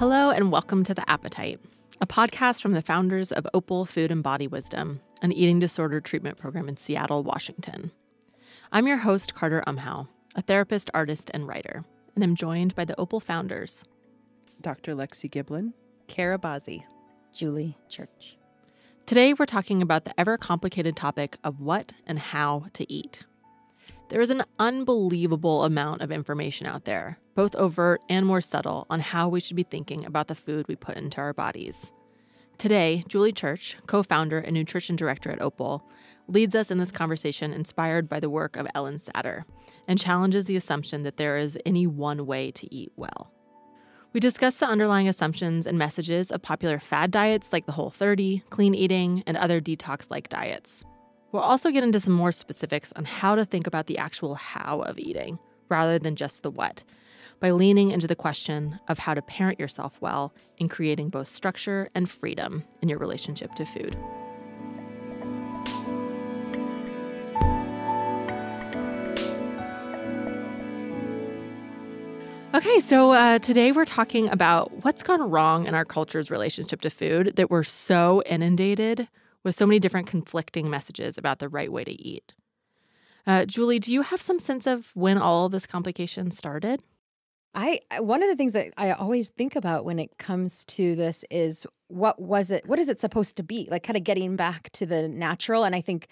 Hello, and welcome to The Appetite, a podcast from the founders of Opal Food and Body Wisdom, an eating disorder treatment program in Seattle, Washington. I'm your host, Carter Umhow, a therapist, artist, and writer, and I'm joined by the Opal founders Dr. Lexi Giblin, Kara Bazzi, Julie Church. Today, we're talking about the ever complicated topic of what and how to eat. There is an unbelievable amount of information out there, both overt and more subtle, on how we should be thinking about the food we put into our bodies. Today, Julie Church, co founder and nutrition director at Opal, leads us in this conversation inspired by the work of Ellyn Satter and challenges the assumption that there is any one way to eat well. We discuss the underlying assumptions and messages of popular fad diets like the Whole 30, clean eating, and other detox like diets. We'll also get into some more specifics on how to think about the actual how of eating rather than just the what, by leaning into the question of how to parent yourself well in creating both structure and freedom in your relationship to food. Okay, so uh, today we're talking about what's gone wrong in our culture's relationship to food that we're so inundated with so many different conflicting messages about the right way to eat. Uh, Julie, do you have some sense of when all this complication started? I one of the things that I always think about when it comes to this is what was it? What is it supposed to be? Like kind of getting back to the natural. And I think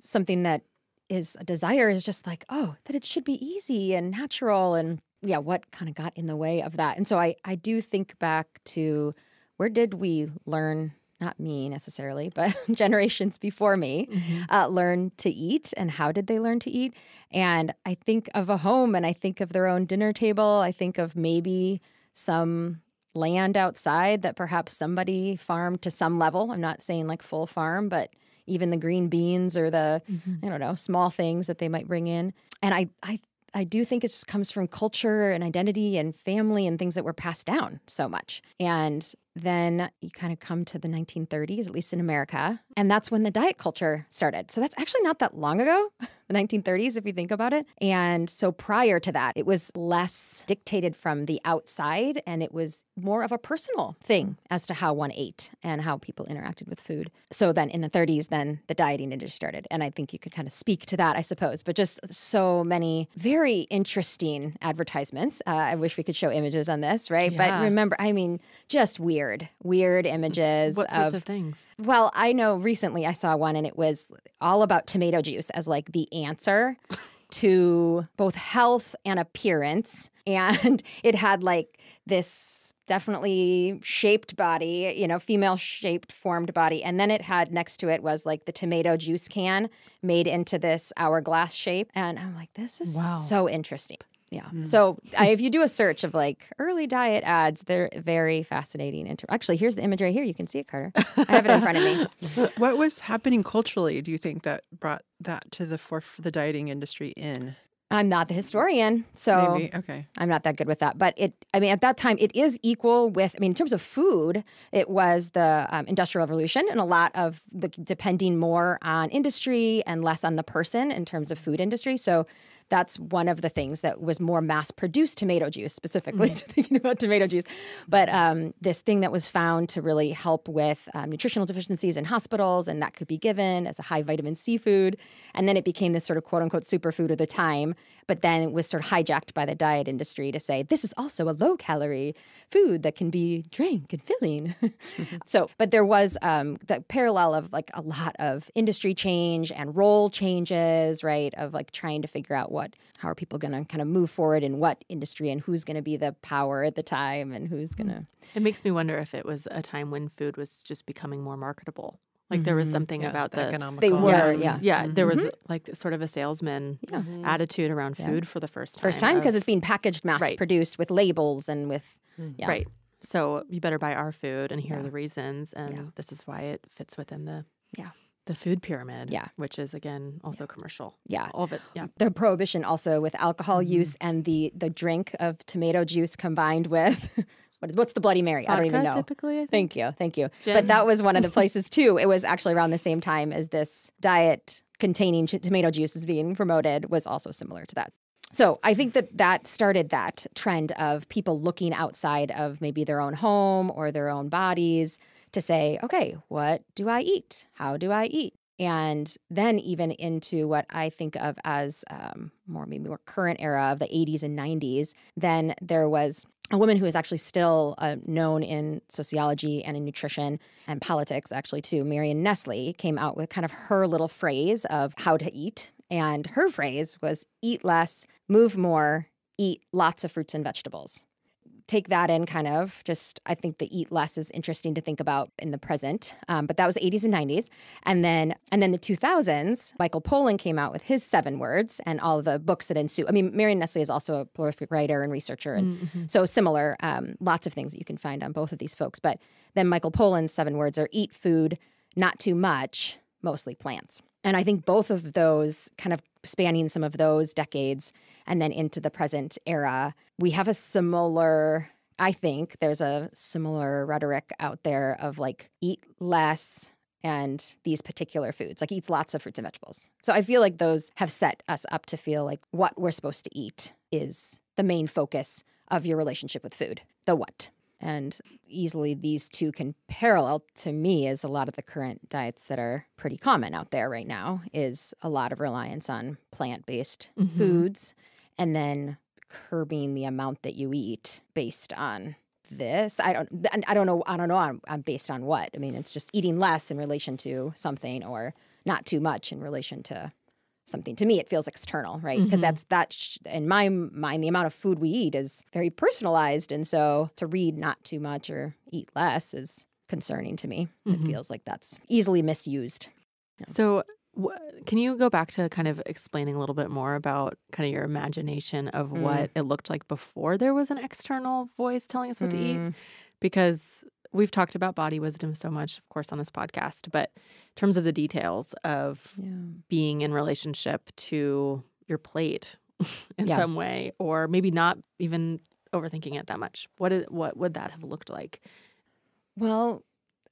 something that is a desire is just like, oh, that it should be easy and natural and yeah, what kind of got in the way of that? And so I I do think back to where did we learn not me necessarily, but generations before me mm-hmm. uh, learn to eat and how did they learn to eat? And I think of a home and I think of their own dinner table. I think of maybe some land outside that perhaps somebody farmed to some level. I'm not saying like full farm, but even the green beans or the, mm-hmm. I don't know, small things that they might bring in. And I, I I do think it just comes from culture and identity and family and things that were passed down so much. And then you kind of come to the 1930s, at least in America, and that's when the diet culture started. So that's actually not that long ago, the 1930s, if you think about it. And so prior to that, it was less dictated from the outside and it was more of a personal thing as to how one ate and how people interacted with food. So then in the 30s, then the dieting industry started. And I think you could kind of speak to that, I suppose, but just so many very interesting advertisements. Uh, I wish we could show images on this, right? Yeah. But remember, I mean, just weird weird, weird images. What sorts of, of things? Well, I know recently I saw one and it was all about tomato juice as like the answer to both health and appearance. And it had like this definitely shaped body, you know, female shaped formed body. And then it had next to it was like the tomato juice can made into this hourglass shape. And I'm like, this is wow. so interesting. Yeah. Mm. So I, if you do a search of like early diet ads, they're very fascinating. Inter- Actually, here's the image right here. You can see it, Carter. I have it in front of me. What was happening culturally? Do you think that brought that to the for the dieting industry in? I'm not the historian, so Maybe. okay. I'm not that good with that. But it, I mean, at that time, it is equal with. I mean, in terms of food, it was the um, industrial revolution, and a lot of the depending more on industry and less on the person in terms of food industry. So that's one of the things that was more mass produced tomato juice, specifically mm. thinking about tomato juice. But um, this thing that was found to really help with um, nutritional deficiencies in hospitals, and that could be given as a high vitamin C food. And then it became this sort of quote unquote superfood of the time. But then it was sort of hijacked by the diet industry to say this is also a low calorie food that can be drank and filling. mm-hmm. So, but there was um, the parallel of like a lot of industry change and role changes, right? Of like trying to figure out what what how are people going to kind of move forward in what industry and who's going to be the power at the time and who's going to it makes me wonder if it was a time when food was just becoming more marketable like mm-hmm. there was mm-hmm. something yeah, about the, economical. They were, yes, yeah, yeah. Mm-hmm. There was like sort of a salesman yeah. attitude around food for the first time. First time because it's being packaged, mass right. produced with labels and with mm. yeah. right. So you better buy our food, and here are the reasons, and this is why it fits within the yeah the food pyramid, yeah, which is again also yeah. commercial. Yeah, all of it. Yeah, the prohibition also with alcohol mm-hmm. use and the the drink of tomato juice combined with. what's the Bloody Mary? Vodka, I don't even know. Typically, thank you, thank you. Gin. But that was one of the places too. It was actually around the same time as this diet containing tomato juice is being promoted. Was also similar to that. So I think that that started that trend of people looking outside of maybe their own home or their own bodies to say, okay, what do I eat? How do I eat? And then even into what I think of as um, more maybe more current era of the 80s and 90s, then there was a woman who is actually still uh, known in sociology and in nutrition and politics, actually, too. Marion Nestle came out with kind of her little phrase of how to eat. And her phrase was eat less, move more, eat lots of fruits and vegetables take that in kind of. Just i think the eat less is interesting to think about in the present. Um, but that was the 80s and 90s and then and then the 2000s michael pollan came out with his seven words and all of the books that ensue. I mean marion nestle is also a prolific writer and researcher and mm-hmm. so similar. Um, lots of things that you can find on both of these folks. But then michael pollan's seven words are eat food not too much mostly plants and I think both of those kind of spanning some of those decades and then into the present era, we have a similar, I think there's a similar rhetoric out there of like eat less and these particular foods, like eats lots of fruits and vegetables. So I feel like those have set us up to feel like what we're supposed to eat is the main focus of your relationship with food, the what. And easily these two can parallel to me as a lot of the current diets that are pretty common out there right now is a lot of reliance on plant-based mm-hmm. foods and then curbing the amount that you eat based on this. I don't I don't know I don't know I'm, I'm based on what. I mean, it's just eating less in relation to something or not too much in relation to something to me it feels external right because mm-hmm. that's that sh- in my mind the amount of food we eat is very personalized and so to read not too much or eat less is concerning to me mm-hmm. it feels like that's easily misused yeah. so can you go back to kind of explaining a little bit more about kind of your imagination of mm. what it looked like before there was an external voice telling us what mm. to eat mm. because we've talked about body wisdom so much, of course, on this podcast, but in terms of the details of yeah. being in relationship to your plate in yeah. some way, or maybe not even overthinking it that much, what is, what would that have looked like? Well,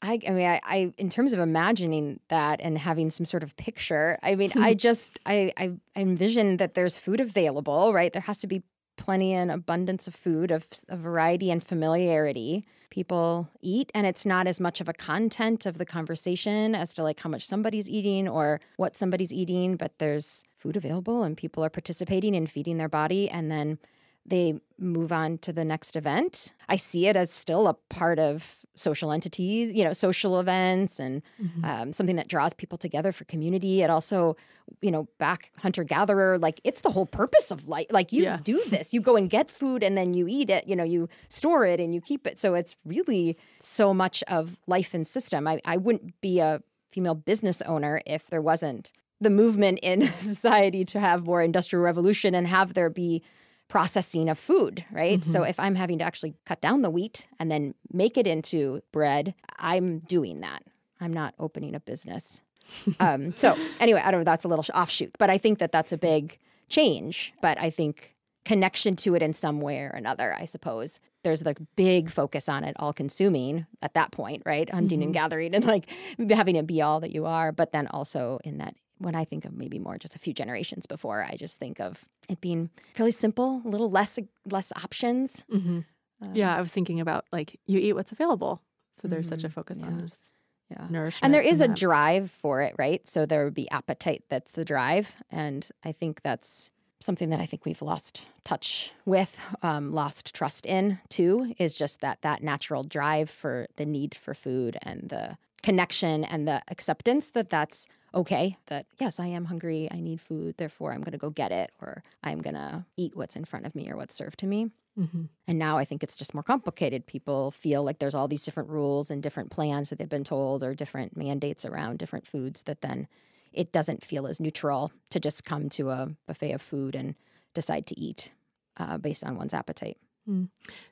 I, I mean, I, I, in terms of imagining that and having some sort of picture, I mean, I just, I, I, I envision that there's food available, right? There has to be plenty and abundance of food of, of variety and familiarity people eat and it's not as much of a content of the conversation as to like how much somebody's eating or what somebody's eating but there's food available and people are participating in feeding their body and then they move on to the next event. I see it as still a part of social entities, you know, social events and mm-hmm. um, something that draws people together for community. It also, you know, back hunter gatherer, like it's the whole purpose of life. Like you yeah. do this, you go and get food and then you eat it, you know, you store it and you keep it. So it's really so much of life and system. I, I wouldn't be a female business owner if there wasn't the movement in society to have more industrial revolution and have there be processing of food, right? Mm-hmm. So if I'm having to actually cut down the wheat and then make it into bread, I'm doing that. I'm not opening a business. um, so anyway, I don't know. That's a little offshoot, but I think that that's a big change. But I think connection to it in some way or another, I suppose. There's the big focus on it, all consuming at that point, right? Hunting mm-hmm. and gathering and like having it be all that you are. But then also in that when I think of maybe more just a few generations before, I just think of it being fairly simple, a little less less options. Mm-hmm. Um, yeah, I was thinking about like you eat what's available, so there's mm-hmm. such a mm-hmm. focus yeah. on just yeah. nourishment. And there is a that. drive for it, right? So there would be appetite that's the drive, and I think that's something that I think we've lost touch with, um, lost trust in too. Is just that that natural drive for the need for food and the connection and the acceptance that that's okay that yes i am hungry i need food therefore i'm going to go get it or i'm going to eat what's in front of me or what's served to me mm-hmm. and now i think it's just more complicated people feel like there's all these different rules and different plans that they've been told or different mandates around different foods that then it doesn't feel as neutral to just come to a buffet of food and decide to eat uh, based on one's appetite.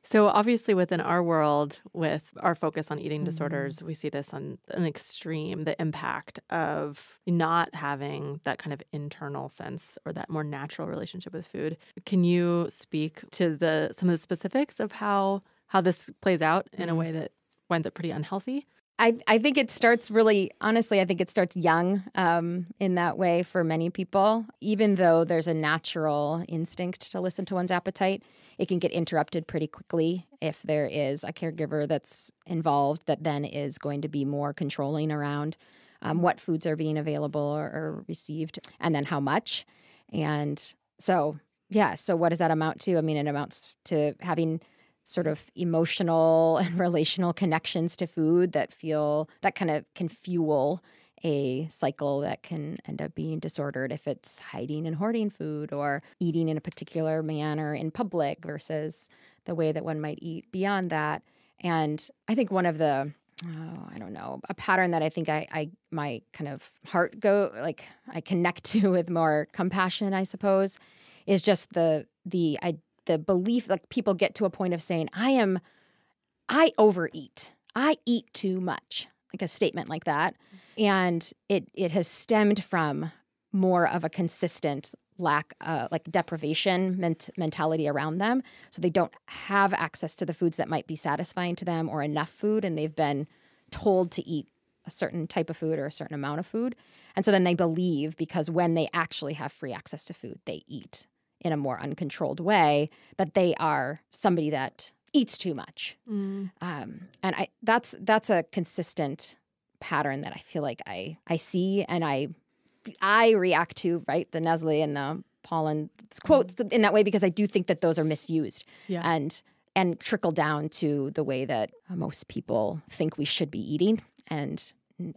So, obviously, within our world, with our focus on eating mm-hmm. disorders, we see this on an extreme the impact of not having that kind of internal sense or that more natural relationship with food. Can you speak to the some of the specifics of how how this plays out in a way that winds up pretty unhealthy? I, I think it starts really honestly i think it starts young um, in that way for many people. Even though there's a natural instinct to listen to one's appetite it can get interrupted pretty quickly if there is a caregiver that's involved that then is going to be more controlling around um, what foods are being available or, or received and then how much. And so yeah so what does that amount to? I mean it amounts to having sort of emotional and relational connections to food that feel that kind of can fuel a cycle that can end up being disordered if it's hiding and hoarding food or eating in a particular manner in public versus the way that one might eat beyond that. And I think one of the oh, I don't know, a pattern that I think I, I my kind of heart go like I connect to with more compassion, I suppose, is just the the I the belief like people get to a point of saying, I am I overeat. I eat too much. Like a statement like that. And it it has stemmed from more of a consistent lack uh, like deprivation ment- mentality around them so they don't have access to the foods that might be satisfying to them or enough food and they've been told to eat a certain type of food or a certain amount of food and so then they believe because when they actually have free access to food they eat in a more uncontrolled way that they are somebody that eats too much. Mm. Um, and I that's that's a consistent pattern that I feel like I I see and I I react to right the Nestle and the Pollan quotes mm. in that way because I do think that those are misused yeah. and and trickle down to the way that most people think we should be eating and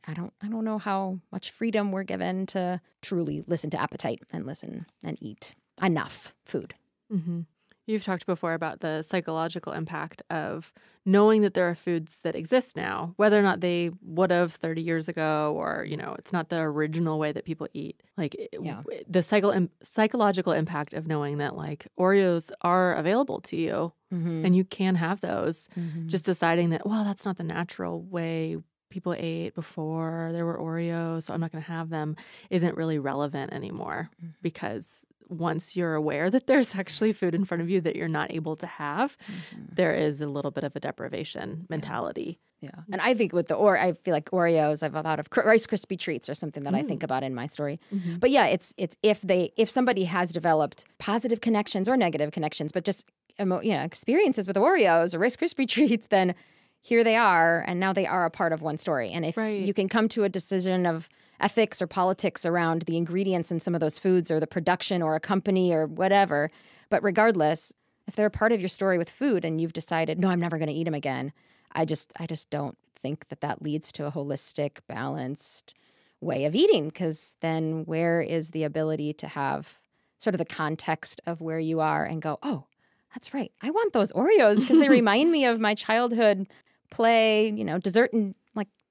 I don't I don't know how much freedom we're given to truly listen to appetite and listen and eat enough food. Mm-hmm. You've talked before about the psychological impact of knowing that there are foods that exist now, whether or not they would have 30 years ago, or, you know, it's not the original way that people eat. Like yeah. the psycho- psychological impact of knowing that, like, Oreos are available to you mm-hmm. and you can have those, mm-hmm. just deciding that, well, that's not the natural way people ate before there were Oreos, so I'm not going to have them, isn't really relevant anymore mm-hmm. because once you're aware that there's actually food in front of you that you're not able to have, mm-hmm. there is a little bit of a deprivation mentality. Yeah. And I think with the or I feel like Oreos, I've thought of Rice Krispie treats or something that mm. I think mm. about in my story. Mm-hmm. But yeah, it's it's if they if somebody has developed positive connections or negative connections, but just you know experiences with Oreos or Rice Krispie treats, then here they are, and now they are a part of one story. And if right. you can come to a decision of ethics or politics around the ingredients in some of those foods or the production or a company or whatever. But regardless, if they're a part of your story with food and you've decided, no, I'm never going to eat them again, I just, I just don't think that that leads to a holistic, balanced way of eating. Because then where is the ability to have sort of the context of where you are and go, oh, that's right. I want those Oreos because they remind me of my childhood play, you know, dessert and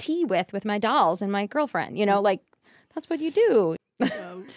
tea with with my dolls and my girlfriend. You know, mm. like that's what you do.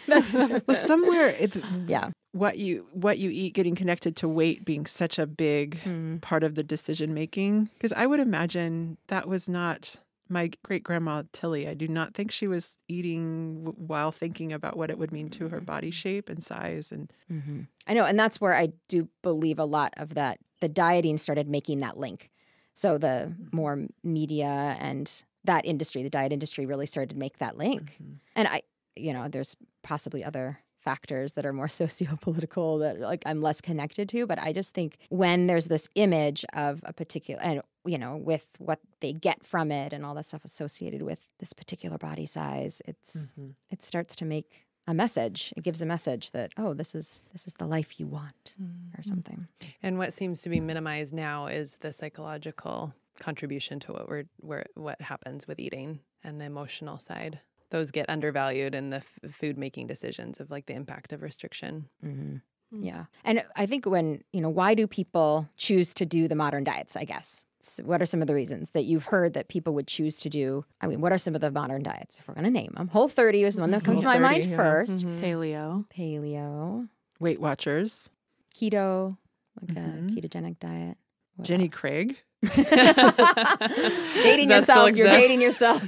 well, somewhere, it, yeah, what you what you eat getting connected to weight being such a big mm. part of the decision making. Because I would imagine that was not my great grandma Tilly. I do not think she was eating w- while thinking about what it would mean to her body mm. shape and size. And mm-hmm. I know, and that's where I do believe a lot of that. The dieting started making that link so the mm-hmm. more media and that industry, the diet industry, really started to make that link. Mm-hmm. And I, you know, there's possibly other factors that are more socio-political that like I'm less connected to, but I just think when there's this image of a particular and you know, with what they get from it and all that stuff associated with this particular body size, it's mm-hmm. it starts to make a message. It gives a message that oh, this is this is the life you want mm-hmm. or something. And what seems to be minimized now is the psychological contribution to what we're where what happens with eating and the emotional side. Those get undervalued in the f- food making decisions of like the impact of restriction. Mm-hmm. Mm. Yeah. And I think when, you know, why do people choose to do the modern diets, I guess? what are some of the reasons that you've heard that people would choose to do? I mean, what are some of the modern diets? If we're going to name them, Whole 30 is the one that comes to my 30, mind yeah. first. Mm-hmm. Paleo. Paleo. Weight Watchers. Keto, like mm-hmm. a ketogenic diet. What Jenny else? Craig. dating yourself. You're dating yourself.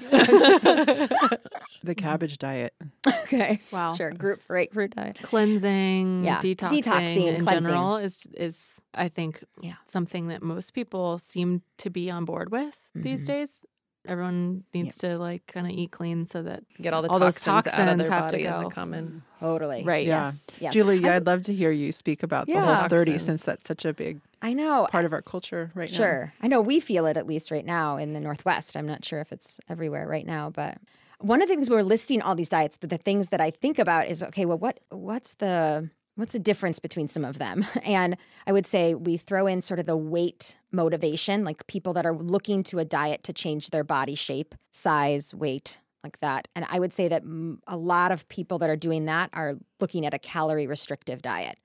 the cabbage diet. Okay. Wow. Sure. Group grapefruit diet. Cleansing, yeah. detoxing, detoxing in cleansing. general is is I think yeah. something that most people seem to be on board with mm-hmm. these days. Everyone needs to like kind of eat clean so that Get all the all those toxins, out of toxins their have to body as go. a common. Totally. Right. Yeah. Yes. Yes. Julie, yeah, I'd love to hear you speak about the Yeah. whole 30 Toxin. since that's such a big I know. part of our culture right now. Sure. I know we feel it at least right now in the Northwest. I'm not sure if it's everywhere right now, but one of the things we're listing all these diets, the, the things that I think about is okay, well, what what's the what's the difference between some of them? And I would say we throw in sort of the weight motivation, like people that are looking to a diet to change their body shape, size, weight, like that. And I would say that a lot of people that are doing that are looking at a calorie restrictive diet.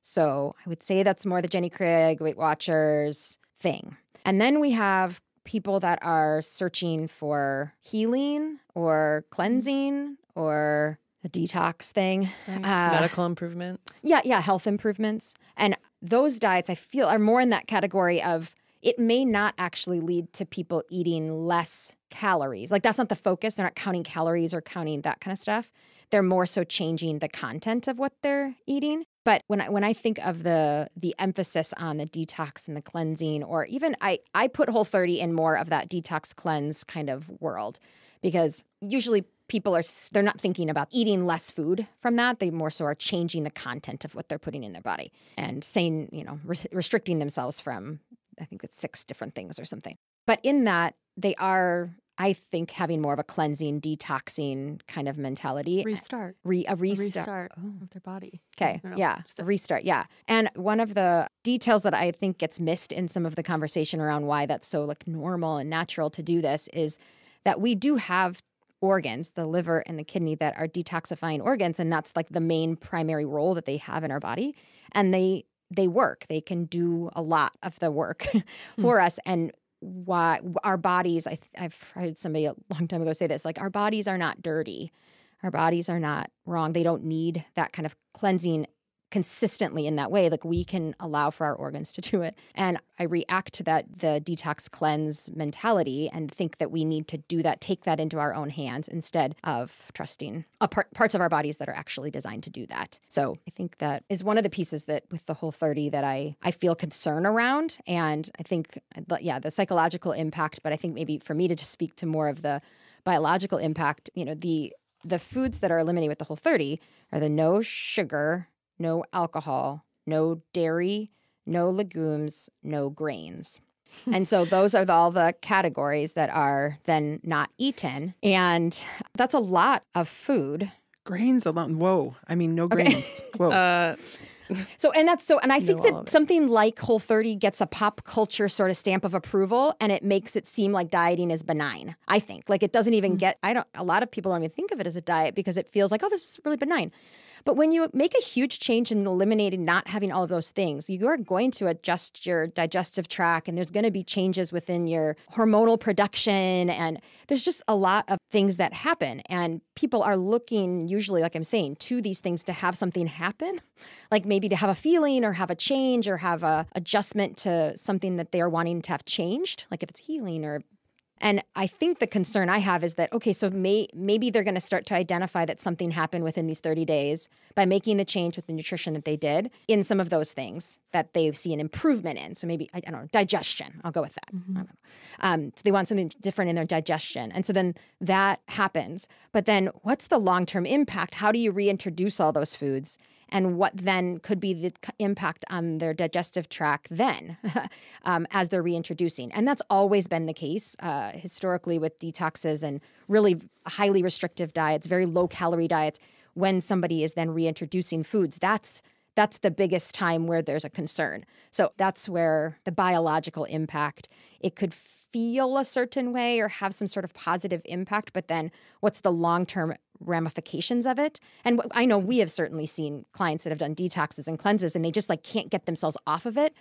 So I would say that's more the Jenny Craig, Weight Watchers thing. And then we have people that are searching for healing or cleansing or the detox thing. Uh, Medical improvements. yeah, yeah, health improvements. And those diets I feel are more in that category of it may not actually lead to people eating less calories. Like that's not the focus. They're not counting calories or counting that kind of stuff. They're more so changing the content of what they're eating. But when I when I think of the the emphasis on the detox and the cleansing, or even I I put Whole 30 in more of that detox cleanse kind of world, because usually people are they're not thinking about eating less food from that. They more so are changing the content of what they're putting in their body and saying you know res- restricting themselves from I think it's six different things or something. But in that they are. I think having more of a cleansing, detoxing kind of mentality. restart. Re, a A restart. restart oh. of their body. Okay. I don't know, Yeah. restart. Yeah. And one of the details that I think gets missed in some of the conversation around why that's so like normal and natural to do this is that we do have organs, the liver and the kidney that are detoxifying organs and that's like the main primary role that they have in our body and they they work. They can do a lot of the work hmm. for us and why our bodies I I've heard somebody a long time ago say this like our bodies are not dirty. Our bodies are not wrong. They don't need that kind of cleansing consistently in that way like we can allow for our organs to do it. And i react to that the detox cleanse mentality and think that we need to do that take that into our own hands instead of trusting parts of our bodies that are actually designed to do that. So i think that is one of the pieces that with the whole 30 that i i feel concern around. And i think yeah the psychological impact but i think maybe for me to just speak to more of the biological impact you know the the foods that are eliminated with the whole 30 are the no sugar no alcohol, no dairy, no legumes, no grains. and so those are the, all the categories that are then not eaten. And that's a lot of food. Grains alone. Whoa. I mean, no grains. Whoa. Uh, So, and that's so, and I think Know that something like Whole 30 gets a pop culture sort of stamp of approval and it makes it seem like dieting is benign. I think. Like it doesn't even Mm. get, I don't, a lot of people don't even think of it as a diet because it feels like, oh, this is really benign. But when you make a huge change in eliminating not having all of those things, you are going to adjust your digestive tract and there's going to be changes within your hormonal production. And there's just a lot of things that happen. And people are looking, usually, like I'm saying, to these things to have something happen, like maybe to have a feeling or have a change or have a adjustment to something that they are wanting to have changed, like if it's healing or and I think the concern I have is that okay, so may, maybe they're going to start to identify that something happened within these 30 days by making the change with the nutrition that they did in some of those things that they see an improvement in. So maybe I, I don't know digestion. I'll go with that. I don't know. Um, so they want something different in their digestion, and so then that happens. But then what's the long term impact? How do you reintroduce all those foods? And what then could be the impact on their digestive tract then um, as they're reintroducing. And that's always been the case uh, historically with detoxes and really highly restrictive diets, very low calorie diets. When somebody is then reintroducing foods, that's that's the biggest time where there's a concern. So that's where the biological impact, it could feel a certain way or have some sort of positive impact, but then what's the long term ramifications of it? And I know we have certainly seen clients that have done detoxes and cleanses and they just like can't get themselves off of it.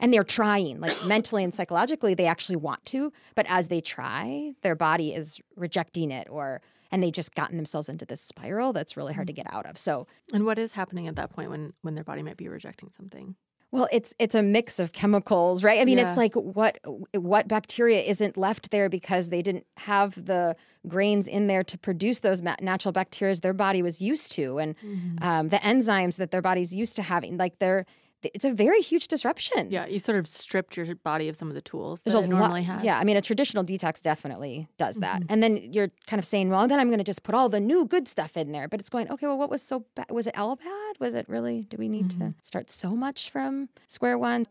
And they're trying, like mentally and psychologically, they actually want to, but as they try, their body is rejecting it or and they just gotten themselves into this spiral that's really hard to mm-hmm. get out of. So And what is happening at that point when when their body might be rejecting something? Well, it's it's a mix of chemicals, right? I mean, it's like what what bacteria isn't left there because they didn't have the grains in there to produce those natural bacteria their body was used to, and um, the enzymes that their body's used to having. Like they're it's a very huge disruption. Yeah, you sort of stripped your body of some of the tools that There's it normally lot, has. Yeah, I mean, a traditional detox definitely does that. Mm-hmm. And then you're kind of saying, well, then I'm going to just put all the new good stuff in there. But it's going, okay, well, what was so bad? Was it all bad? Was it really? Do we need mm-hmm. to start so much from square one?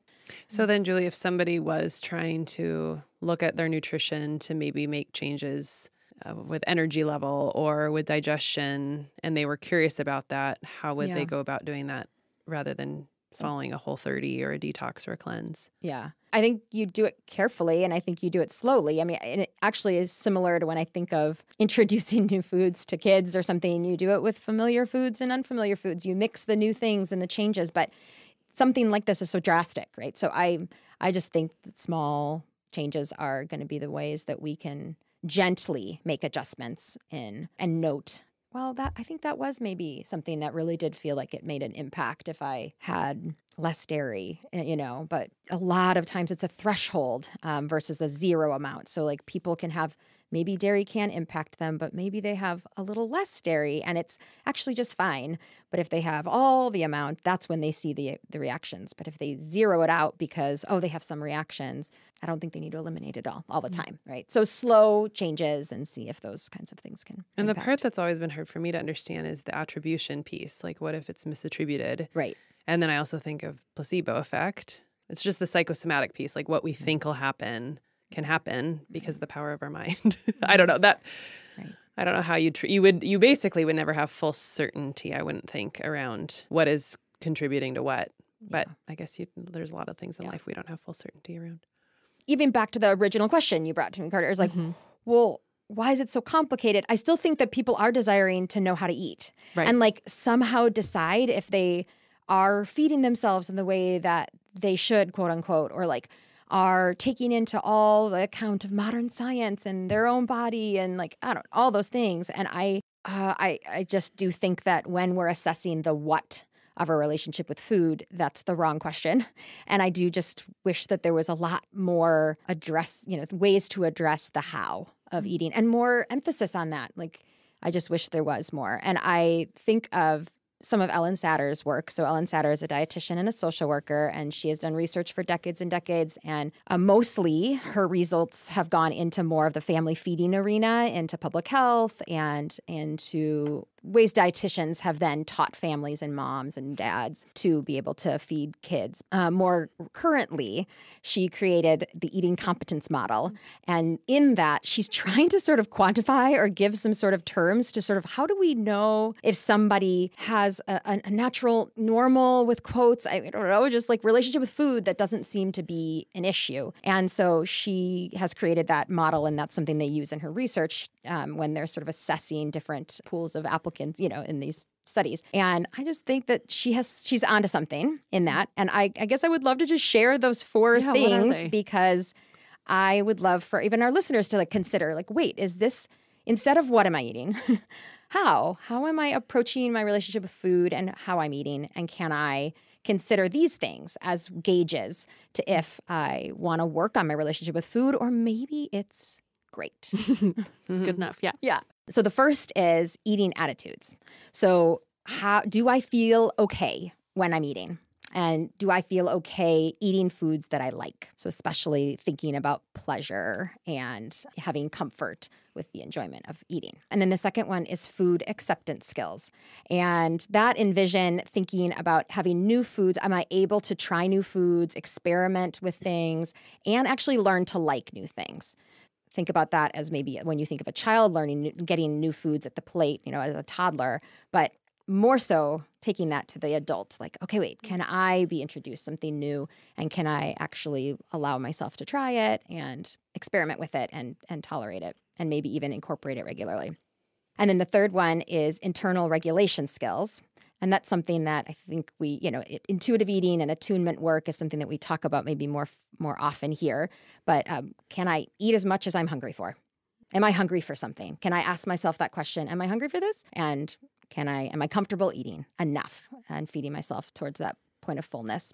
So then, Julie, if somebody was trying to look at their nutrition to maybe make changes uh, with energy level or with digestion, and they were curious about that, how would yeah. they go about doing that rather than following a whole 30 or a detox or a cleanse? Yeah. I think you do it carefully and I think you do it slowly. I mean, it actually is similar to when I think of introducing new foods to kids or something. You do it with familiar foods and unfamiliar foods. You mix the new things and the changes, but something like this is so drastic, right? So I I just think that small changes are going to be the ways that we can gently make adjustments in and note well that i think that was maybe something that really did feel like it made an impact if i had less dairy eh, you know but a lot of times it's a threshold um, versus a zero amount so like people can have maybe dairy can impact them, but maybe they have a little less dairy and it's actually just fine. But if they have all the amount, that's when they see the the reactions. But if they zero it out because oh they have some reactions, I don't think they need to eliminate it all all the mm. time, right? So slow changes and see if those kinds of things can. And impact. the part that's always been hard for me to understand is the attribution piece. Like what if it's misattributed? Right. And then I also think of placebo effect. It's just the psychosomatic piece, like what we think will happen can happen because of the power of our mind. I don't know that. Right. I don't know how you tr- you would you basically would never have full certainty. I wouldn't think around what is contributing to what. But yeah. I guess you, there's a lot of things in yeah. life we don't have full certainty around. Even back to the original question you brought to me, Carter, is like, mm-hmm. well, why is it so complicated? I still think that people are desiring to know how to eat right. and like somehow decide if they are feeding themselves in the way that they should, quote unquote, or like are taking into all the account of modern science and their own body and like I don't all those things. And I uh, I I just do think that when we're assessing the what of our relationship with food, that's the wrong question. And I do just wish that there was a lot more address, you know, ways to address the how of eating and more emphasis on that. Like I just wish there was more. And I think of some of Ellyn Satter's work. So, Ellyn Satter is a dietitian and a social worker, and she has done research for decades and decades. And uh, mostly her results have gone into more of the family feeding arena, into public health, and into ways dietitians have then taught families and moms and dads to be able to feed kids. Uh, more currently, she created the eating competence model. And in that, she's trying to sort of quantify or give some sort of terms to sort of how do we know if somebody has a, a natural, normal, with quotes, I don't know, just like relationship with food that doesn't seem to be an issue. And so she has created that model, and that's something they use in her research um, when they're sort of assessing different pools of applicants applicants, you know, in these studies. And I just think that she has she's onto something in that. And I, I guess I would love to just share those four yeah, things because I would love for even our listeners to like consider like, wait, is this instead of what am I eating? how? How am I approaching my relationship with food and how I'm eating? And can I consider these things as gauges to if I want to work on my relationship with food or maybe it's great. it's mm-hmm. good enough. Yeah. Yeah. So the first is eating attitudes. So how do I feel okay when I'm eating? And do I feel okay eating foods that I like? So, especially thinking about pleasure and having comfort with the enjoyment of eating. And then the second one is food acceptance skills. And that envision thinking about having new foods. Am I able to try new foods, experiment with things, and actually learn to like new things? Think about that as maybe when you think of a child learning getting new foods at the plate you know as a toddler but more so taking that to the adult like okay wait can mm-hmm. i be introduced something new? And can i actually allow myself to try it and experiment with it and and tolerate it and maybe even incorporate it regularly? And then the third one is internal regulation skills and that's something that I think we, you know, intuitive eating and attunement work is something that we talk about maybe more more often here. But um, can I eat as much as I'm hungry for? Am I hungry for something? Can I ask myself that question? Am I hungry for this? And can I am I comfortable eating enough and feeding myself towards that point of fullness?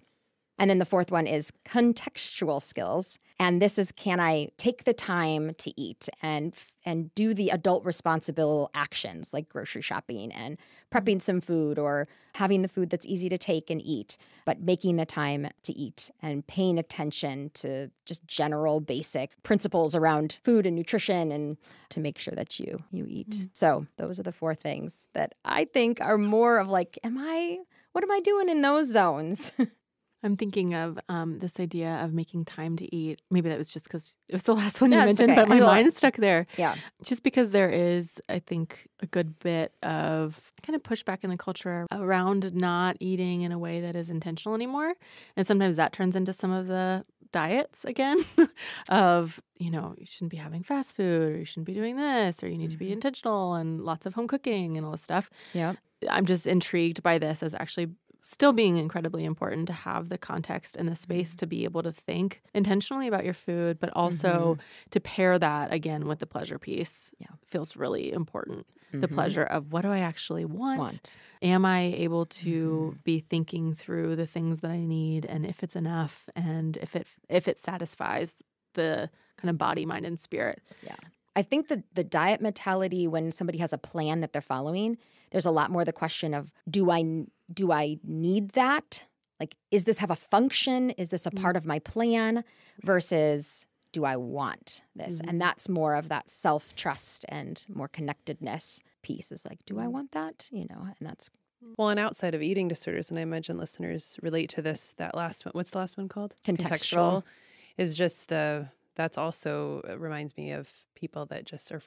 And then the fourth one is contextual skills. And this is can I take the time to eat and and do the adult responsible actions like grocery shopping and prepping some food or having the food that's easy to take and eat, but making the time to eat and paying attention to just general basic principles around food and nutrition and to make sure that you you eat. Mm-hmm. So, those are the four things that I think are more of like am I what am I doing in those zones? I'm thinking of um, this idea of making time to eat. Maybe that was just because it was the last one you mentioned, okay. but my mind stuck there. Yeah. Just because there is, I think, a good bit of kind of pushback in the culture around not eating in a way that is intentional anymore. And sometimes that turns into some of the diets again of, you know, you shouldn't be having fast food or you shouldn't be doing this or you need mm-hmm. to be mm-hmm. intentional and lots of home cooking and all this stuff. Yeah. I'm just intrigued by this as actually still being incredibly important to have the context and the space mm-hmm. to be able to think intentionally about your food, but also mm-hmm. to pair that again with the pleasure piece yeah. feels really important. Mm-hmm. The pleasure of what do I actually want? want. Am I able to mm-hmm. be thinking through the things that I need and if it's enough and if it if it satisfies the kind of body, mind, and spirit. Yeah. I think that the diet mentality, when somebody has a plan that they're following, there's a lot more the question of do I do I need that? Like, is this have a function? Is this a mm-hmm. part of my plan? Versus do I want this? Mm-hmm. And that's more of that self trust and more connectedness piece. Is like, do I mm-hmm. want that? You know, and that's well, and outside of eating disorders, and I imagine listeners relate to this. That last one, what's the last one called? Contextual, Contextual is just the. That's also reminds me of people that just are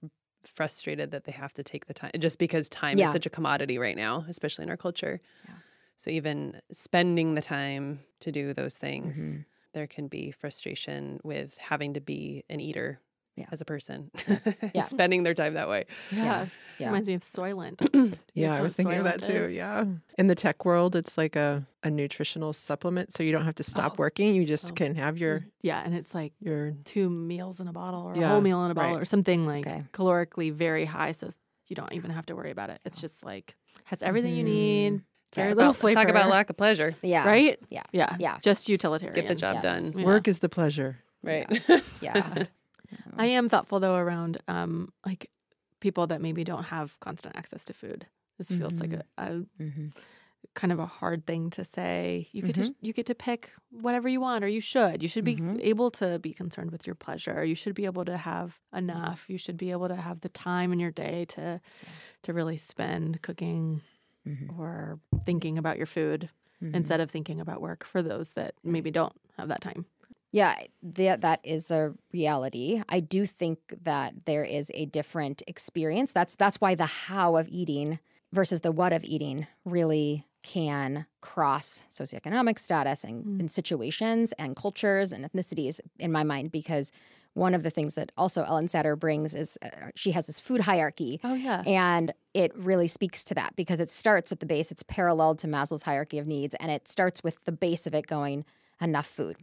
frustrated that they have to take the time just because time yeah. is such a commodity right now, especially in our culture. Yeah. So even spending the time to do those things, mm-hmm. there can be frustration with having to be an eater yeah. as a person, yes. yeah. spending their time that way. Yeah. yeah. Reminds me of Soylent. yeah, I was thinking of that too. Is? Yeah. In the tech world, it's like a, a nutritional supplement. So you don't have to stop oh. working. You just oh. can have your. Mm, yeah. And it's like your two meals in a bottle or a whole meal in a bottle right. or something like okay. calorically very high. So you don't even have to worry about it. It's just like has everything mm-hmm. you need. Very little flavor. Talk about lack of pleasure. Yeah. Right? Yeah. Yeah. Yeah. Just utilitarian. Get the job yes. done. Yeah. Work is the pleasure. Right. yeah. I am thoughtful though around um like people that maybe don't have constant access to food. This mm-hmm. feels like a, a mm-hmm. kind of a hard thing to say. You get mm-hmm. to you get to pick whatever you want, or you should. You should be mm-hmm. able to be concerned with your pleasure. You should be able to have enough. You should be able to have the time in your day to to really spend cooking mm-hmm. or thinking about your food mm-hmm. instead of thinking about work for those that maybe don't have that time. Yeah, that that is a reality. I do think that there is a different experience. That's that's why the how of eating versus the what of eating really can cross socioeconomic status and, mm. and situations and cultures and ethnicities in my mind because one of the things that also Ellyn Satter brings is uh, she has this food hierarchy. Oh, yeah. And it really speaks to that because it starts at the base, it's parallel to Maslow's hierarchy of needs, and it starts with the base of it going enough food.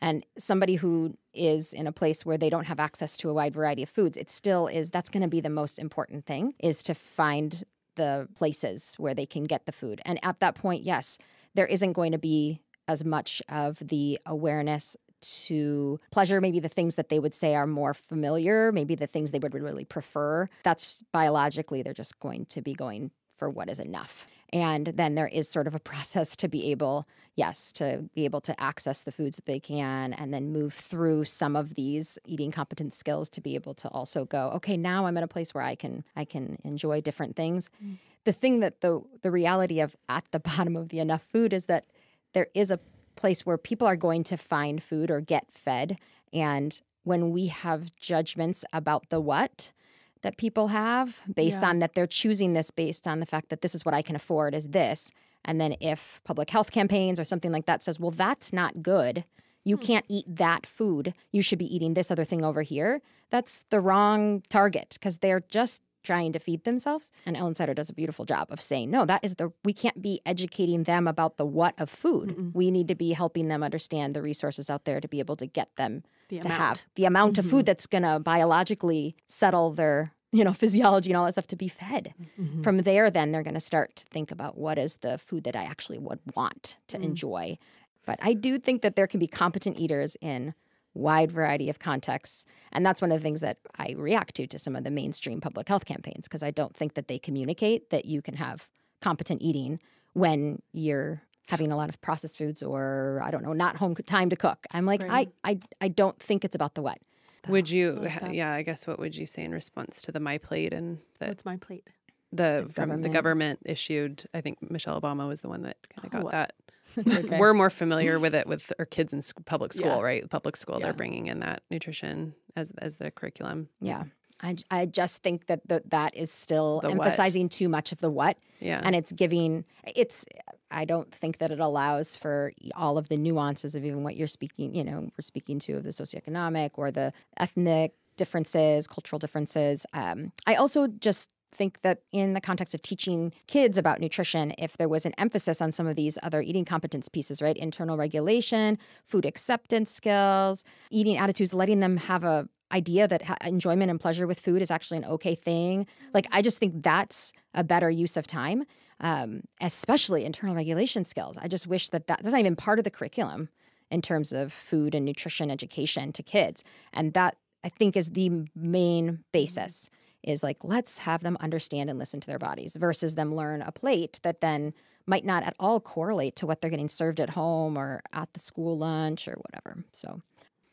And somebody who is in a place where they don't have access to a wide variety of foods, it still is that's going to be the most important thing is to find the places where they can get the food. And at that point, yes, there isn't going to be as much of the awareness to pleasure, maybe the things that they would say are more familiar, maybe the things they would really prefer. That's biologically, they're just going to be going for what is enough. And then there is sort of a process to be able, yes, to be able to access the foods that they can and then move through some of these eating competence skills to be able to also go, okay, now I'm at a place where I can I can enjoy different things. Mm. The thing that the the reality of at the bottom of the enough food is that there is a place where people are going to find food or get fed. And when we have judgments about the what, that people have based yeah. on that they're choosing this based on the fact that this is what I can afford is this. And then if public health campaigns or something like that says, well, that's not good. You hmm. can't eat that food. You should be eating this other thing over here. That's the wrong target because they're just trying to feed themselves. And Ellyn Satter does a beautiful job of saying, no, that is the, we can't be educating them about the what of food. Mm-mm. We need to be helping them understand the resources out there to be able to get them the to amount. have the amount mm-hmm. of food mm-hmm. that's going to biologically settle their you know physiology and all that stuff to be fed mm-hmm. from there then they're going to start to think about what is the food that i actually would want to mm enjoy But I do think that there can be competent eaters in wide variety of contexts. And that's one of the things that I react to to some of the mainstream public health campaigns because I don't think that they communicate that you can have competent eating when you're having a lot of processed foods or I don't know, not home time to cook. I'm like, right. I, I I don't think it's about the what. Would you yeah, I guess what would you say in response to the my plate and the, What's my plate? The, the from government. the government issued I think Michelle Obama was the one that kind of oh, got that. okay. We're more familiar with it with our kids in public school, yeah. right? Public school, yeah. they're bringing in that nutrition as as the curriculum. Yeah. I, I just think that the, that is still the emphasizing what. too much of the what. Yeah. And it's giving, it's, I don't think that it allows for all of the nuances of even what you're speaking, you know, we're speaking to of the socioeconomic or the ethnic differences, cultural differences. Um, I also just think that in the context of teaching kids about nutrition, if there was an emphasis on some of these other eating competence pieces, right? Internal regulation, food acceptance skills, eating attitudes, letting them have a idea that ha- enjoyment and pleasure with food is actually an okay thing. Like, I just think that's a better use of time, um, especially internal regulation skills. I just wish that, that that's not even part of the curriculum in terms of food and nutrition education to kids. And that I think is the main basis is like, let's have them understand and listen to their bodies versus them learn a plate that then might not at all correlate to what they're getting served at home or at the school lunch or whatever. So,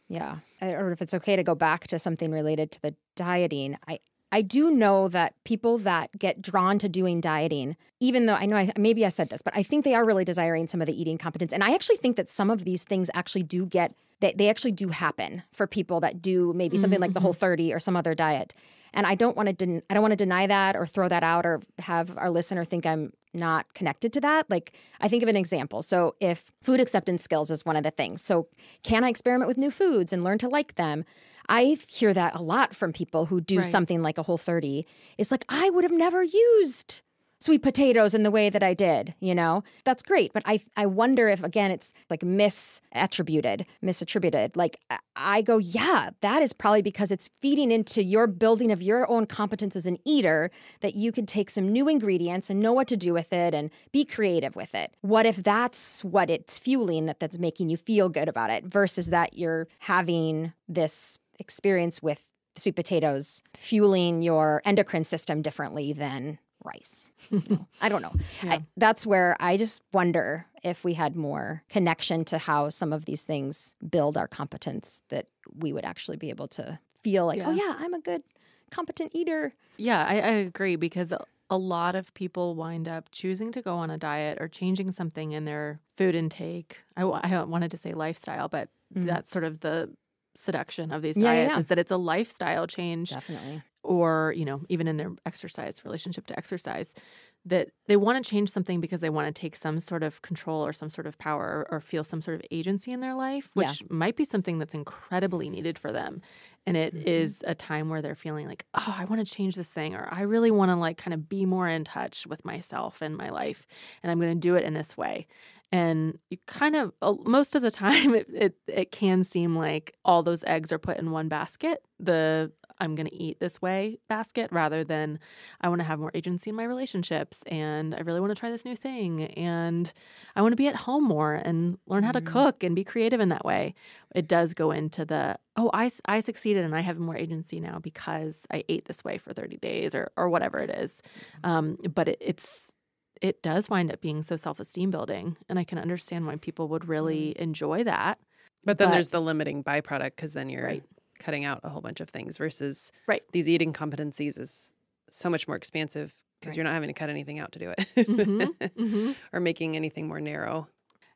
yeah. Or if it's okay to go back to something related to the dieting, I, I do know that people that get drawn to doing dieting, even though I know I, maybe I said this, but I think they are really desiring some of the eating competence. And I actually think that some of these things actually do get, they, they actually do happen for people that do maybe something mm-hmm. like the whole 30 or some other diet. And I don't want to den- I don't want to deny that or throw that out or have our listener think I'm not connected to that. Like I think of an example. So if food acceptance skills is one of the things. So can I experiment with new foods and learn to like them? I hear that a lot from people who do right. something like a whole 30. It's like I would have never used sweet potatoes in the way that I did, you know? That's great. But I I wonder if again it's like misattributed, misattributed. Like I go, yeah, that is probably because it's feeding into your building of your own competence as an eater that you could take some new ingredients and know what to do with it and be creative with it. What if that's what it's fueling that that's making you feel good about it versus that you're having this experience with sweet potatoes fueling your endocrine system differently than rice. I don't know. Yeah. I, that's where I just wonder if we had more connection to how some of these things build our competence, that we would actually be able to feel like, oh, yeah. oh, yeah, I'm a good, competent eater. Yeah, I, I agree because a lot of people wind up choosing to go on a diet or changing something in their food intake. I, I wanted to say lifestyle, but mm. that's sort of the seduction of these yeah, diets yeah. is that it's a lifestyle change. Definitely or you know even in their exercise relationship to exercise that they want to change something because they want to take some sort of control or some sort of power or, or feel some sort of agency in their life which yeah. might be something that's incredibly needed for them and it mm-hmm. is a time where they're feeling like oh i want to change this thing or i really want to like kind of be more in touch with myself and my life and i'm going to do it in this way and you kind of most of the time it, it, it can seem like all those eggs are put in one basket the I'm going to eat this way basket rather than I want to have more agency in my relationships and I really want to try this new thing and I want to be at home more and learn how to mm-hmm. cook and be creative in that way. It does go into the oh I I succeeded and I have more agency now because I ate this way for 30 days or or whatever it is. Um, but it, it's it does wind up being so self-esteem building and I can understand why people would really mm-hmm. enjoy that. But then but, there's the limiting byproduct because then you're right cutting out a whole bunch of things versus right. these eating competencies is so much more expansive because right. you're not having to cut anything out to do it mm-hmm. Mm-hmm. or making anything more narrow.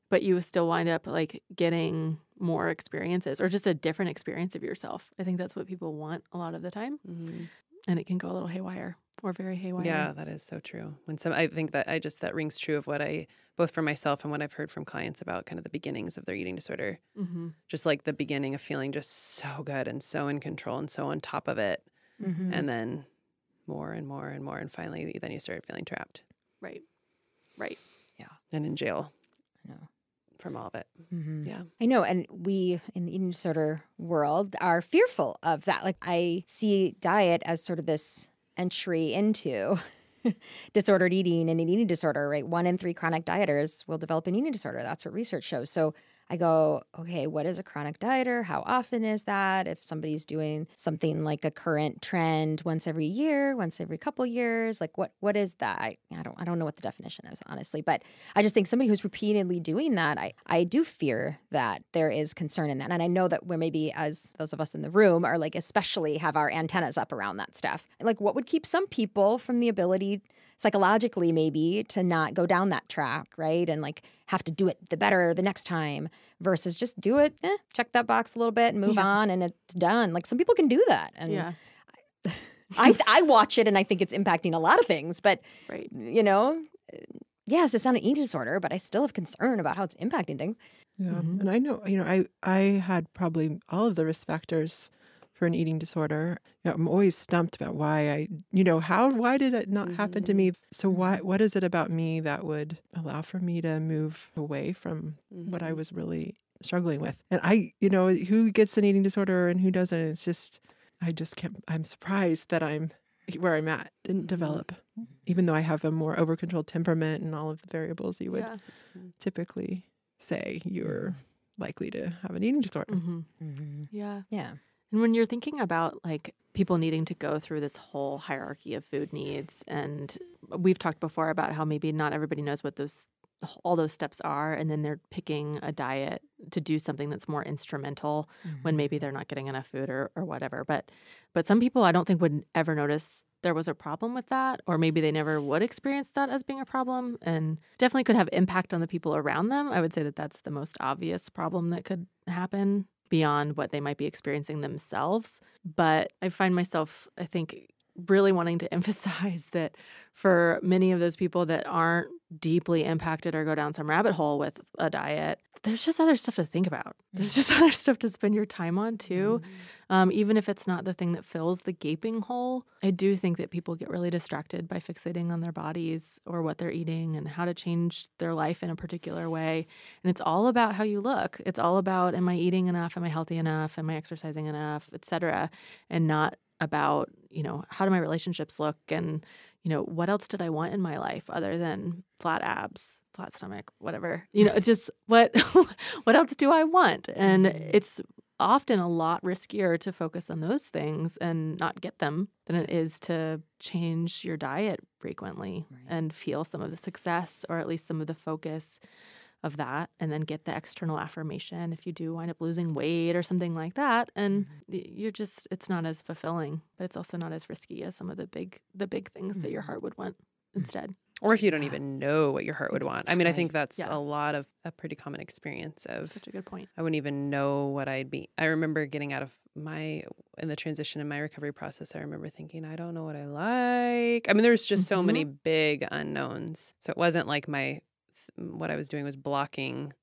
But you still wind up like getting more experiences or just a different experience of yourself. I think that's what people want a lot of the time. Mm-hmm. And it can go a little haywire or very haywire. Yeah, that is so true. When some, I think that I just that rings true of what I both for myself and what I've heard from clients about kind of the beginnings of their eating disorder. Mm-hmm. Just like the beginning of feeling just so good and so in control and so on top of it, mm-hmm. and then more and more and more, and finally, then you started feeling trapped. Right. Right. Yeah. And in jail. I know. From all of it. Mm-hmm. Yeah. I know. And we in the eating disorder world are fearful of that. Like I see diet as sort of this entry into disordered eating and an eating disorder, right? One in three chronic dieters will develop an eating disorder. That's what research shows. So I go, okay, what is a chronic dieter? How often is that? If somebody's doing something like a current trend once every year, once every couple years, like what what is that? I, I don't I don't know what the definition is honestly, but I just think somebody who's repeatedly doing that, I I do fear that there is concern in that, and I know that we're maybe as those of us in the room are like especially have our antennas up around that stuff. Like what would keep some people from the ability psychologically maybe to not go down that track, right? And like have to do it the better the next time versus just do it, eh, check that box a little bit and move yeah. on and it's done. Like some people can do that. And yeah. I, I watch it and I think it's impacting a lot of things, but right. you know, yes, it's not an eating disorder, but I still have concern about how it's impacting things. Yeah. Mm-hmm. And I know, you know, I I had probably all of the risk factors for an eating disorder. You know, I'm always stumped about why I, you know, how, why did it not mm-hmm. happen to me? Mm-hmm. So why, mm-hmm. what is it about me that would allow for me to move away from mm-hmm. what I mm-hmm. was really struggling with? And I, you know, who gets an eating disorder and who doesn't? It's just, I just can't, I'm surprised that I'm where I'm at didn't develop, even though I have a more over controlled temperament and all of the variables you would yeah. typically say you're likely to have an eating disorder. Mm-hmm. Yeah. Yeah. And when you're thinking about like people needing to go through this whole hierarchy of food needs, and we've talked before about how maybe not everybody knows what those all those steps are, and then they're picking a diet to do something that's more instrumental mm-hmm. when maybe they're not getting enough food or, or whatever. But but some people I don't think would ever notice there was a problem with that, or maybe they never would experience that as being a problem, and definitely could have impact on the people around them. I would say that that's the most obvious problem that could happen beyond what they might be experiencing themselves. But I find myself, I think, really wanting to emphasize that for many of those people that aren't deeply impacted or go down some rabbit hole with a diet, there's just other stuff to think about. There's just other stuff to spend your time on too. Mm-hmm. Um, even if it's not the thing that fills the gaping hole, I do think that people get really distracted by fixating on their bodies or what they're eating and how to change their life in a particular way. And it's all about how you look. It's all about am I eating enough? Am I healthy enough? Am I exercising enough, etc. And not about, you know, how do my relationships look and you know, what else did I want in my life other than flat abs, flat stomach, whatever? You know, just what what else do I want? And mm-hmm. it's often a lot riskier to focus on those things and not get them than it is to change your diet frequently right. and feel some of the success or at least some of the focus of that and then get the external affirmation if you do wind up losing weight or something like that and mm-hmm. you're just it's not as fulfilling but it's also not as risky as some of the big the big things that your mm-hmm. heart would want mm-hmm. instead or if you don't even know what your heart would want. I mean, I think that's yeah. a lot of a pretty common experience of such a good point. I wouldn't even know what I'd be. I remember getting out of my in the transition in my recovery process. I remember thinking, I don't know what I like. I mean, there's just mm-hmm. so many big unknowns. So it wasn't like my what I was doing was blocking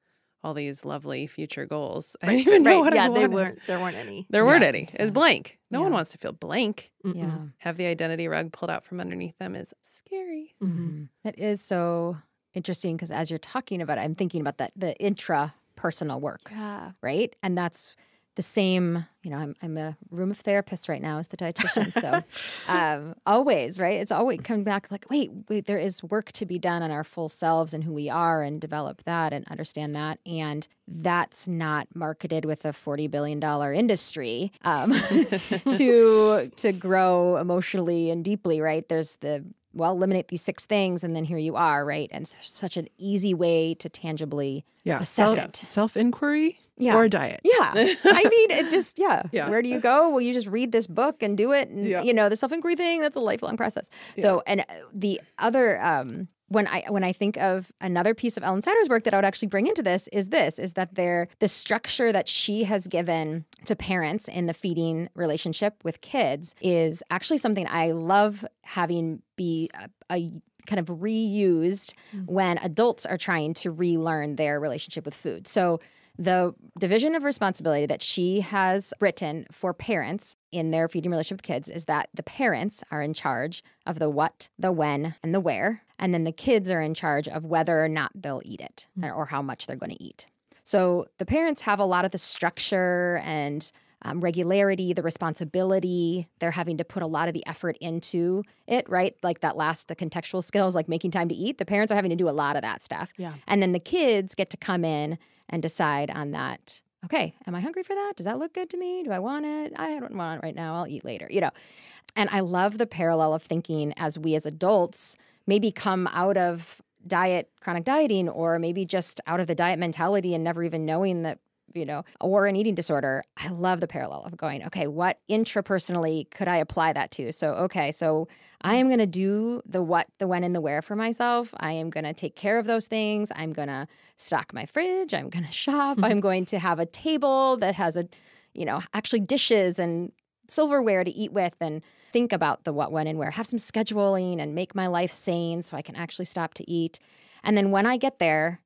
all these lovely future goals. I didn't even know what yeah, I wanted. they weren't. There weren't any. There weren't any. It was blank. No yeah. one wants to feel blank. Mm-mm. Yeah, have the identity rug pulled out from underneath them is scary. Mm-hmm. That is so interesting because as you're talking about it, I'm thinking about that the intra personal work. Yeah. Right, and that's the same, you know, I'm, I'm a room of therapists right now as the dietitian. So um, always, right? It's always coming back like, wait, wait, there is work to be done on our full selves and who we are and develop that and understand that. And that's not marketed with a $40 billion industry um, to, to grow emotionally and deeply, right? There's the well, eliminate these six things, and then here you are, right? And such an easy way to tangibly yeah. assess self, it. Self inquiry yeah. or diet. Yeah. I mean, it just, yeah. yeah. Where do you go? Well, you just read this book and do it. And, yeah. you know, the self inquiry thing, that's a lifelong process. So, and uh, the other, um, when I when I think of another piece of Ellyn Satter's work that I would actually bring into this is this is that there the structure that she has given to parents in the feeding relationship with kids is actually something I love having be a, a kind of reused mm-hmm. when adults are trying to relearn their relationship with food. So the division of responsibility that she has written for parents in their feeding relationship with kids is that the parents are in charge of the what, the when, and the where. And then the kids are in charge of whether or not they'll eat it mm-hmm. or how much they're going to eat. So the parents have a lot of the structure and um, regularity, the responsibility. They're having to put a lot of the effort into it, right? Like that last, the contextual skills, like making time to eat. The parents are having to do a lot of that stuff. Yeah. And then the kids get to come in and decide on that. Okay, am I hungry for that? Does that look good to me? Do I want it? I don't want it right now. I'll eat later, you know. And I love the parallel of thinking as we as adults maybe come out of diet, chronic dieting, or maybe just out of the diet mentality and never even knowing that you know, or an eating disorder, I love the parallel of going, okay, what intrapersonally could I apply that to? So, okay, so I am going to do the what, the when, and the where for myself. I am going to take care of those things. I'm going to stock my fridge. I'm going to shop. Mm-hmm. I'm going to have a table that has a, you know, actually dishes and silverware to eat with and think about the what, when, and where. Have some scheduling and make my life sane so I can actually stop to eat. And then when I get there,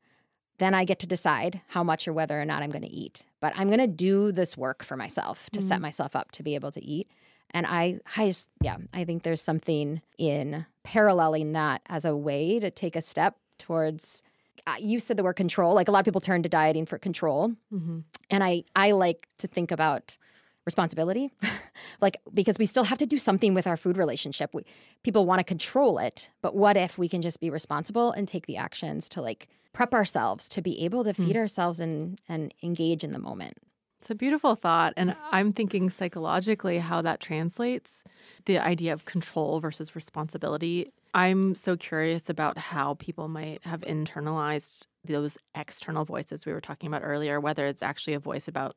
then I get to decide how much or whether or not I'm going to eat. But I'm going to do this work for myself to mm set myself up to be able to eat. And I, I just, yeah, I think there's something in paralleling that as a way to take a step towards. Uh, you said the word control. Like a lot of people turn to dieting for control, mm-hmm. and I, I like to think about responsibility like because we still have to do something with our food relationship we, people want to control it but what if we can just be responsible and take the actions to like prep ourselves to be able to feed mm. ourselves and and engage in the moment. It's a beautiful thought. And I'm thinking psychologically how that translates the idea of control versus responsibility. I'm so curious about how people might have internalized those external voices we were talking about earlier, whether it's actually a voice about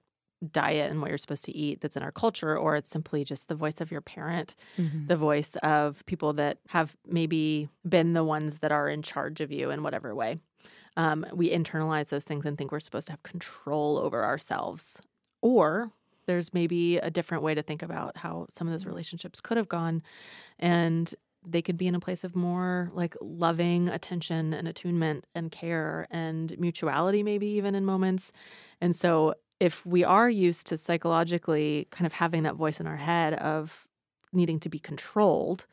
diet and what you're supposed to eat that's in our culture, or it's simply just the voice of your parent, mm-hmm. the voice of people that have maybe been the ones that are in charge of you in whatever way um, we internalize those things and think we're supposed to have control over ourselves. Or there's maybe a different way to think about how some of those relationships could have gone. And they could be in a place of more like loving attention and attunement and care and mutuality, maybe even in moments. And so, if we are used to psychologically kind of having that voice in our head of needing to be controlled,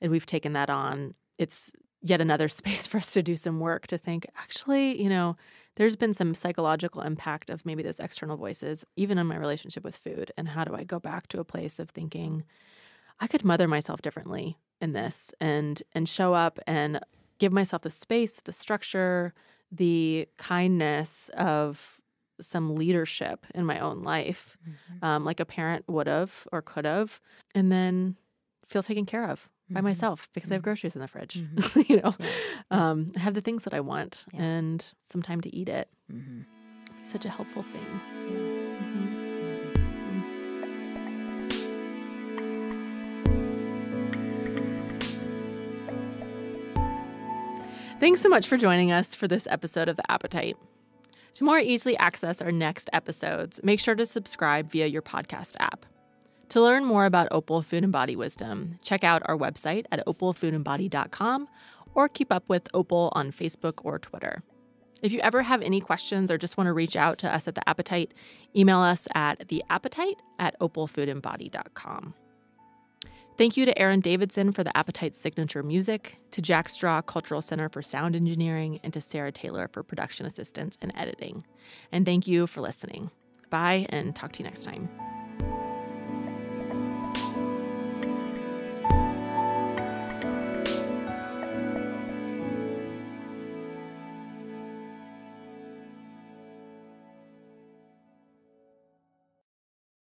and we've taken that on, it's yet another space for us to do some work to think actually, you know, there's been some psychological impact of maybe those external voices, even in my relationship with food. And how do I go back to a place of thinking, I could mother myself differently in this and and show up and give myself the space, the structure, the kindness of some leadership in my own life, mm-hmm. um, like a parent would have or could have, and then feel taken care of by mm-hmm. myself because I have mm-hmm. groceries in the fridge. Mm-hmm. you know, yeah. um, I have the things that I want yeah. and some time to eat it. Mm-hmm. Such a helpful thing. Mm-hmm. Thanks so much for joining us for this episode of The Appetite. To more easily access our next episodes, make sure to subscribe via your podcast app. To learn more about Opal Food and Body Wisdom, check out our website at opalfoodandbody.com or keep up with Opal on Facebook or Twitter. If you ever have any questions or just want to reach out to us at The Appetite, email us at theappetite at opalfoodandbody.com. Thank you to Aaron Davidson for the Appetite signature music, to Jack Straw Cultural Center for sound engineering, and to Sarah Taylor for production assistance and editing. And thank you for listening. Bye, and talk to you next time.